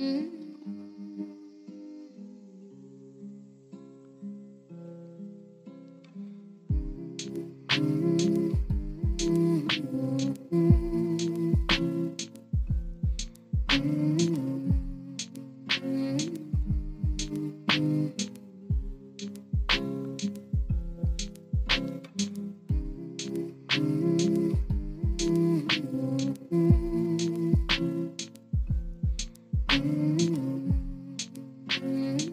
Mm-hmm. Mm-hmm.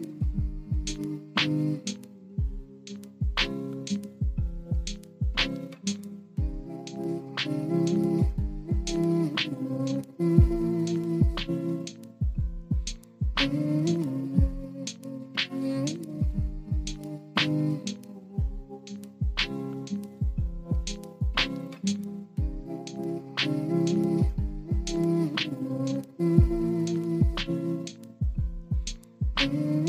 Mm-hmm.